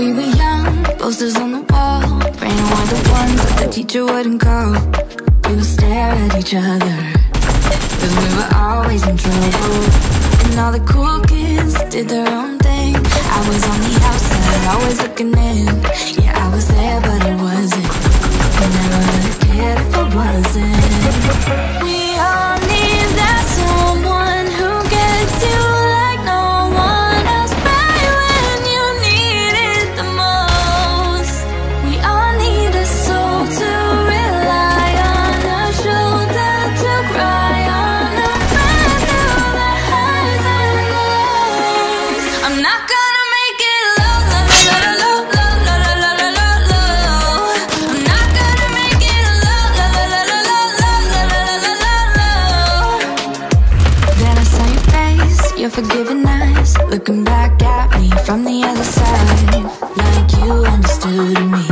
We were young, posters on the wall Praying we're the ones that the teacher wouldn't call. We would stare at each other Cause we were always in trouble. And all the cool kids did their own thing. I was on the outside, always looking in. Yeah, I was there, your forgiving eyes. Looking back at me from the other side. Like you understood me